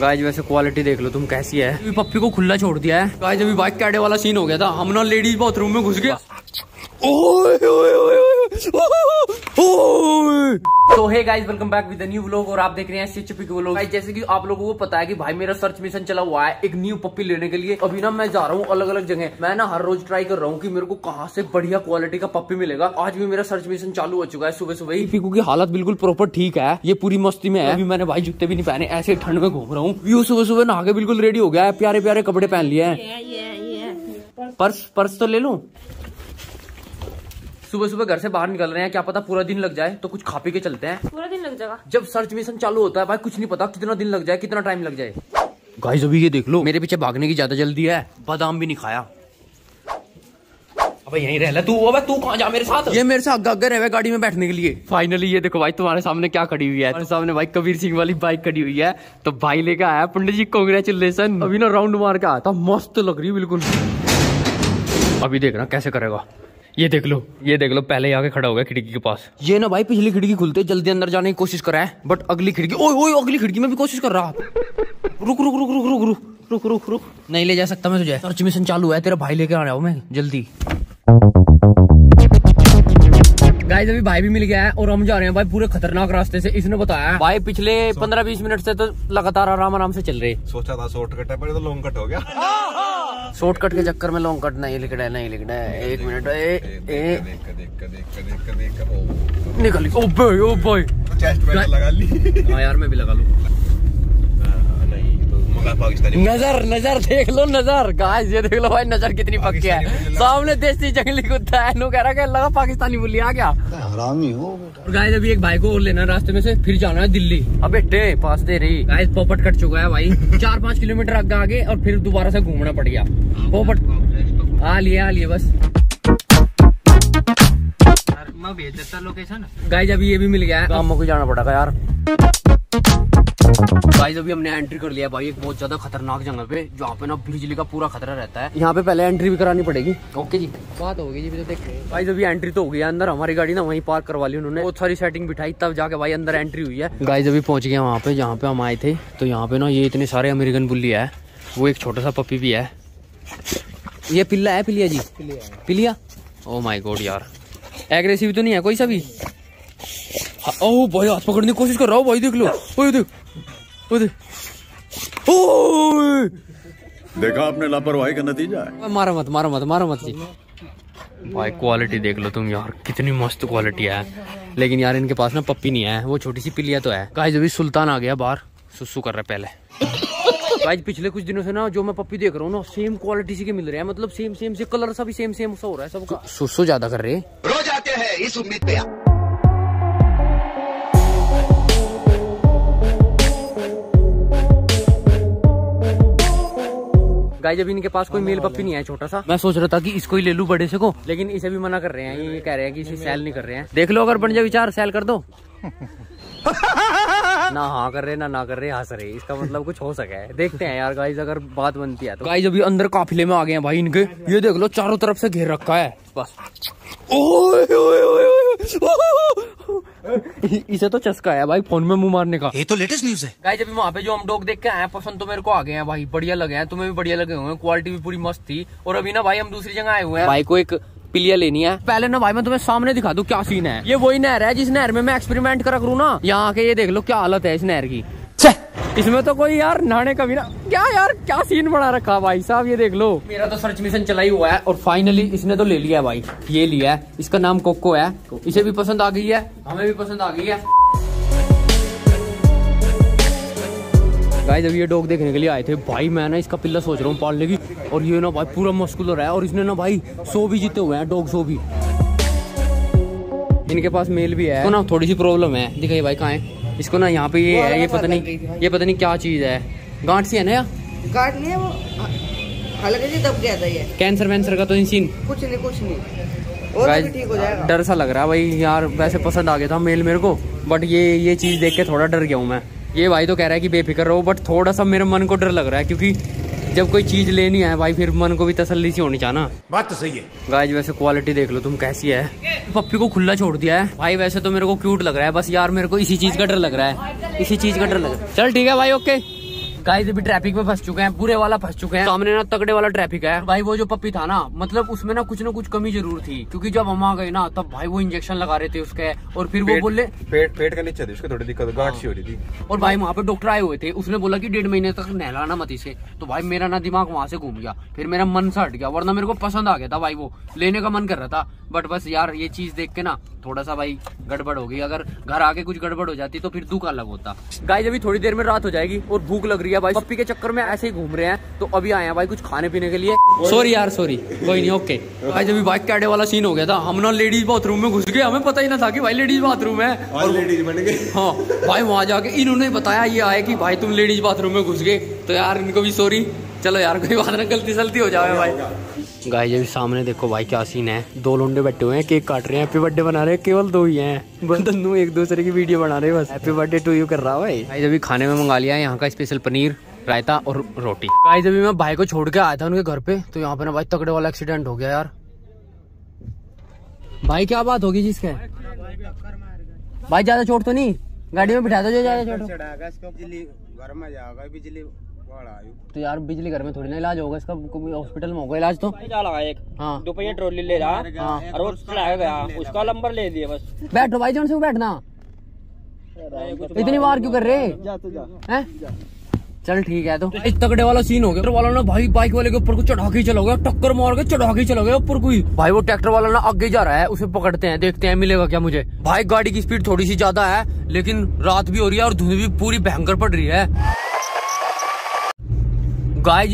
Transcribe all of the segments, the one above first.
Guys वैसे quality देख लो तुम कैसी है? अभी पप्पी को खुला छोड़ दिया है। गाइज़ अभी बाइक कैडे वाला सीन हो गया था। हम ना लेडीज़ बाथरूम में घुस गए ओए ओए ओए ओए तो hey guys welcome back with new vlog और आप देख रहे हैं सिचपी के व्लॉग गाइस जैसे कि आप लोगों को पता है कि भाई मेरा सर्च मिशन चला हुआ है एक न्यू पप्पी लेने के लिए। अभी ना मैं जा रहा हूँ अलग अलग जगह। मैं ना हर रोज ट्राई कर रहा हूँ कि मेरे को कहाँ से बढ़िया क्वालिटी का पप्पी मिलेगा। आज भी मेरा सर्च मिशन चालू हो चुका है सुबह सुबह ही। पीकू की हालत बिल्कुल प्रॉपर ठीक है। ये पूरी मस्ती में है। अभी मैंने भाई जूते भी नहीं पहने ऐसे ठंड में घूम रहा हूँ। व्यू सुबह सुबह नहा के बिल्कुल रेडी हो गया है। प्यारे प्यारे कपड़े पहन लिए हैं। पर्स पर्स तो ले लूँ? सुबह सुबह घर से बाहर निकल रहे हैं क्या पता पूरा दिन लग जाए तो कुछ खा पी के चलते हैं। पूरा दिन लग जाएगा। जब सर्च मिशन चालू होता है भाई कुछ नहीं पता कितना दिन लग जाए कितना टाइम लग जाए। गाइस अभी ये देख लो। मेरे पीछे भागने की ज़्यादा जल्दी है। बादाम भी नहीं खाया। अबे यहीं रह ले। तू अबे तू कहाँ जा मेरे साथ? ये मेरे से आगे आगे रहे गाड़ी में बैठने के लिए। फाइनली ये देखो भाई तुम्हारे सामने क्या खड़ी हुई है। तुम्हारे सामने भाई कबीर सिंह वाली बाइक खड़ी हुई है। तो भाई लेके आया पंडित जी कॉन्ग्रेचुलेसन अभी ना राउंड मार के आया था। मस्त लग रही है बिल्कुल। अभी देखना कैसे करेगा। ये देख लो। ये देख लो पहले आके खड़ा हो गया खिड़की के पास। ये ना भाई पिछली खिड़की खुलते जल्दी अंदर जाने की कोशिश करा है बट अगली खिड़की ओए ओए अगली खिड़की में भी कोशिश कर रहा रुक रुक रुक रुक रुक रुक रुक रुक रुक। नहीं ले जा सकता मैं तुझे। सर्च मिशन चालू है तेरा भाई लेके आ रहा हूँ मैं जल्दी। गाइस अभी भाई भी मिल गया है और हम जा रहे हैं भाई पूरे खतरनाक रास्ते से इसने बताया। भाई पिछले पंद्रह बीस मिनट से तो लगातार आराम आराम से चल रहे। सोचा था शॉर्ट कट है पर ये तो लॉन्ग कट हो गया। शॉर्टकट के चक्कर में लॉन्ग कट नहीं लिख रहा नहीं लिख रहा है। एक मिनट ए निकल ओ भाई ओ भाई चेस्ट में लगा ली। हाँ यार मैं भी लगा लूँ। पाकिस्तानी नज़र नज़र देख लो नज़र। गाइस ये देख लो भाई नज़र कितनी पक्की है। सामने देसी जंगली कुत्ता है। नो कह रहा है लगा पाकिस्तानी बोली आ गया। हरामी हो और गाइस अभी एक भाई को और लेना रास्ते में से फिर जाना है दिल्ली। अब बेटे पास दे रही। गाइस पोपट कट चुका है भाई। चार पाँच किलोमीटर आगे आगे और फिर दोबारा से घूमना पड़ गया। पोपट आ लिए आ लिए बस। मैं भेज देता लोकेशन गाइस अभी ये भी मिल गया है। काम को जाना पड़ेगा यार। गाइस अभी हमने एंट्री कर लिया भाई एक बहुत ज़्यादा खतरनाक जगह पे जहाँ पे ना बिजली का पूरा खतरा रहता है। यहाँ पे पहले एंट्री भी करानी पड़ेगी। ओके जी। बात होगी जी तो देख गाइस अभी एंट्री तो हो गई अंदर हमारी गाड़ी ना वहीं पार्क करवा ली उन्होंने। बहुत सारी सेटिंग बिठाई तब जाके भाई अंदर एंट्री हुई है। गाइस अभी पहुँच गए वहाँ पे जहाँ पे हम आए थे। तो यहाँ पे ना ये इतने सारे अमेरिकन बुल्ली है। वो एक छोटा सा पपी भी है। ये पिल्ला है पिलिया जी? पिलिया? ओ माई गोड यार। एग्रेसिव तो नहीं है कोई सा भी हाँ, ओह भाई हाथ पकड़ने की कोशिश कर रहा हूँ भाई देख लो। ओए देख। देखा आपने लापरवाही का नतीजा है। मारा मत मारा मत मारा मत जी। भाई क्वालिटी देख लो तुम यार कितनी मस्त क्वालिटी है। लेकिन यार इनके पास ना पप्पी नहीं है वो छोटी सी पिलिया तो है। गाइस अभी सुल्तान आ गया बाहर सुसु कर रहा है पहले। गाइस पिछले कुछ दिनों से ना जो मैं पप्पी देख रहा हूँ ना सेम क्वालिटी सी के मिल रहे हैं। मतलब सेम सेम से कलर सा भी सेम सेम सा हो रहा है सबका। सुसु ज़्यादा कर रहे हैं। रोज आते हैं इस उम्मीद पे गाइस अभी इनके पास कोई मेल पप्पी नहीं है छोटा सा। मैं सोच रहा था कि इसको ही ले लूँ बड़े से को। लेकिन इसे भी मना कर रहे हैं ये कह रहे हैं कि इसे सेल नहीं कर रहे हैं। देख लो अगर बन जाए विचार सेल कर दो। ना हाँ कर रहे ना ना कर रहे हंस रहे इसका मतलब कुछ हो सके देखते हैं यार गाइज़ अगर बात बनती है तो। गाइज़ अभी अंदर काफिले में आ गए हैं भाई इनके। ये देख लो चारों तरफ़ से घेर रखा है। बस। ओए ओए ओए ओए। इसे तो चस्का है भाई फ़ोन में मुँह मारने का। ये तो लेटेस्ट न्यूज़ है। गाइस अभी वहाँ पे जो हम डॉग देख के आए पसंद तो मेरे को आ गए हैं भाई बढ़िया लगे हैं तुम्हें भी बढ़िया लगे हुए क्वालिटी भी पूरी मस्त थी। और अभी ना भाई हम दूसरी जगह आए हुए हैं। भाई को एक पिलिया लेनी है। पहले ना भाई मैं तुम्हें सामने दिखा दू क्या सीन है। ये वही नहर है जिस नहर में मैं एक्सपेरिमेंट करा करूँ ना यहाँ आके ये देख लो क्या हालत है इस नहर की। इसमें तो कोई यार नहाने का भी ना क्या क्या सीन बना रखा भाई साहब? ये देख लो। मेरा तो सर्च मिशन चला ही हुआ है और फाइनली इसने तो ले लिया भाई। ये लिया है। इसका नाम कोको है। इसे भी पसंद आ गई है? हमें भी पसंद आ गई है। अभी ये डॉग देखने के लिए आए थे। भाई, मैं ना इसका पिल्ला सोच रहा हूँ पालने की। और ये ना भाई पूरा मस्कुलर है। और इसने ना भाई सो भी जीते हुए हैं, डॉग सो भी। इनके पास मेल भी है। तो ना थोड़ी सी प्रॉब्लम है। दिखाइए भाई कहाँ है। इसको ना यहाँ पे ये है। ये पता नहीं ये पता नहीं क्या चीज़ है। गांठ सी है ना यार? काट लिया वो। हल्के से दब गया था ये। कैंसर वैंसर का तो इन सीन कुछ नहीं कुछ नहीं। और भी ठीक हो जाएगा। डर सा लग रहा है भाई यार वैसे पसंद आ गया था मेल मेरे को बट ये ये चीज़ देख के थोड़ा डर गया हूँ मैं। ये भाई तो कह रहा है कि बेफिक्र रहो बट थोड़ा सा मेरे मन को डर लग रहा है क्योंकि जब कोई चीज़ लेनी है भाई फिर मन को भी तसल्ली सी होनी चाहिए बात तो सही है। गाइस वैसे क्वालिटी देख लो तुम कैसी है? पप्पी को खुला छोड़ दिया है। भाई वैसे तो मेरे को क्यूट लग रहा है बस यार मेरे को इसी चीज़ का डर लग रहा है। इसी चीज़ का डर लग रहा है। चल ठीक है भाई ओके गाइस अभी ट्रैफ़िक में फंस चुके हैं बुरे वाला फंस चुके हैं। सामने ना तगड़े वाला ट्रैफ़िक है। भाई वो जो पप्पी था ना मतलब उसमें ना कुछ ना कुछ कमी ज़रूर थी। क्योंकि जब हम आ गए ना तब भाई वो इंजेक्शन लगा रहे थे उसके और फिर वो बोले पेट पेट का नीचे थी उसको थोड़ी दिक्कत गांठ सी हो रही थी। और भाई वहाँ पे डॉक्टर आए हुए थे उसने बोला की डेढ़ महीने तक नहलाना मत इसे। तो भाई मेरा ना दिमाग वहाँ से घूम गया। फिर मेरा मन से हट गया वरना मेरे को पसंद आ गया था भाई वो। लेने का मन कर रहा था। बट बस यार ये चीज़ देख के ना थोड़ा सा भाई गड़बड़ हो गई। अगर घर आके कुछ गड़बड़ हो जाती तो फिर दुख अलग होता। गाय अभी थोड़ी देर में रात हो जाएगी और भूख लग रही है भाई। पप्पी के चक्कर में ऐसे ही घूम रहे हैं। तो अभी आए हैं भाई कुछ खाने पीने के लिए। सॉरी यार सॉरी कोई नहीं ओके भाई जब बाइक कैडे वाला सीन हो गया था। हम ना लेडीज़ बाथरूम में घुस गए। हमें पता ही ना था कि भाई लेडीज़ बाथरूम है। और लेडीज़ बन गए। हाँ भाई वहाँ जाके इन्होंने बताया ये आए कि भाई तुम लेडीज़ बाथरूम में घुस गए। तो यार इनको भी सॉरी चलो यार कोई बात ना गलती सलती हो जाए भाई। गाय जब सामने देखो भाई, क्या सीन है? दो लोंडे बैठे हुए हैं, केक काट रहे हैं हैप्पी बर्थडे बना रहे हैं, केवल दो ही हैं। बंदनू एक दूसरे की वीडियो बना रहे हैं बस। हैप्पी बर्थडे टू यू कर रहा भाई। भाई जब खाने में मंगा लिया है, यहाँ का स्पेशल पनीर, रायता और रोटी। गाय जब मैं भाई को छोड़ के आया था उनके घर पे तो यहाँ पे ना भाई तगड़े वाला एक्सीडेंट हो गया यार। भाई, क्या बात होगी जिसके? भाई, ज़्यादा चोट तो नहीं? गाड़ी में बिठा दो जो ज़्यादा चोट घर में जाएगा, बिजली तो यार बिजली घर में थोड़ी ना इलाज होगा इसका हॉस्पिटल में होगा इलाज तो? लगा एक। हाँ। दोपहिया ट्रॉली ले रहा। हाँ। और वो गया। उसका नंबर ले दिया बस। बैठो भाई जोन से बैठना। इतनी बार क्यों कर रहे? हैं? चल ठीक है तो। इस तगड़े वाला सीन हो गया। ट्रैक्टर वाला ना भाई बाइक वाले के ऊपर को चढ़ा के चला गया। टक्कर मार के चढ़ा के चला गया ऊपर कोई। भाई वो ट्रैक्टर वाला ना आगे जा रहा है उसे पकड़ते हैं। देखते हैं मिलेगा क्या मुझे? भाई गाड़ी की स्पीड थोड़ी सी ज़्यादा है लेकिन रात भी हो रही है और धुंध भी पूरी भयंकर पड़ रही है। गाय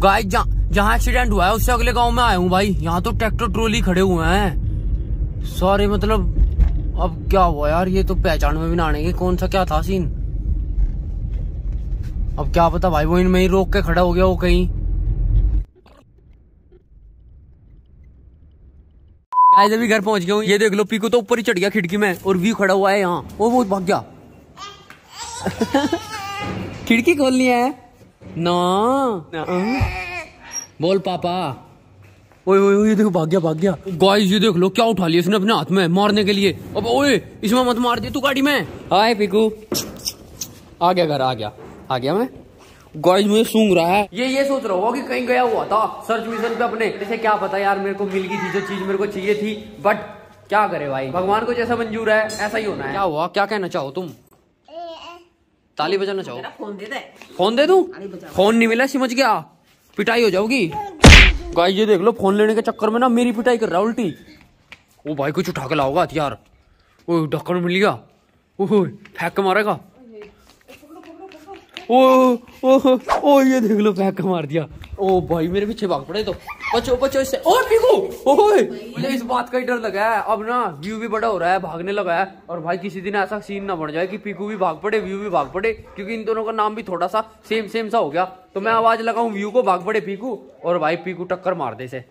गाय जहाँ एक्सीडेंट हुआ है, उससे अगले गाँव में आया हूँ भाई। यहाँ तो ट्रैक्टर ट्रोली खड़े हुए हैं। सारे मतलब अब क्या हुआ यार? ये तो पहचान में भी ना आने कौन सा क्या था सीन अब क्या पता भाई, वो इनमें ही रोक के खड़ा हो गया वो कहीं। गाइस अभी घर पहुँच गया हूँ। ये देख लो, पीकू तो ऊपर ही चढ़ गया खिड़की में, और व्यू खड़ा हुआ है यहाँ। वो वो भाग गया। खिड़की खोलनी है। ना। ना। बोल पापा। ओए ओए ओए, ये देखो भाग गया भाग गया। गाइस ये देख लो क्या उठा लिया इसने अपने हाथ में मारने के लिए। अब ओए इसमें मत मार दे तू गाड़ी में। हाय पीकू। आ गया घर आ गया। आ गया मैं। गाइस मुझे सूंघ रहा है। ये ये सोच रहा होगा कि कहीं गया हुआ था सर्च मिशन पे अपने। जैसे क्या पता यार मेरे को मिल गई थी जो चीज़ मेरे को चाहिए थी बट क्या करे भाई? भगवान को जैसा मंजूर है ऐसा ही होना है। क्या हुआ? क्या कहना चाहो तुम? ताली बजाना चाहो? फ़ोन दे दे। फ़ोन दे दूँ? फ़ोन नहीं मिला समझ गया। पिटाई हो जाओगी। गाइस ये देख लो फ़ोन लेने के चक्कर में ना मेरी पिटाई कर रहा उल्टी। ओ भाई कुछ उठा के लाओगा हथियार ओ ढक्कन मिल गया। ओह फेंक के मारेगा। ओ ओ ओ ये देख लो फेंक के मार दिया। ओ भाई मेरे पीछे भाग पड़े तो। बचो बचो इससे ओ पीकू! ओए! मुझे इस बात का ही डर लगा है। अब ना व्यू भी बड़ा हो रहा है, भागने लगा है। और भाई, किसी दिन ऐसा सीन ना बन जाए कि पीकू भी भाग पड़े व्यू भी भाग पड़े, क्योंकि इन दोनों का नाम भी थोड़ा सा सेम सेम सा हो गया। तो मैं आवाज़ लगाऊँ व्यू को भाग पड़े, पीकू? और भाई, पीकू टक्कर मार दे से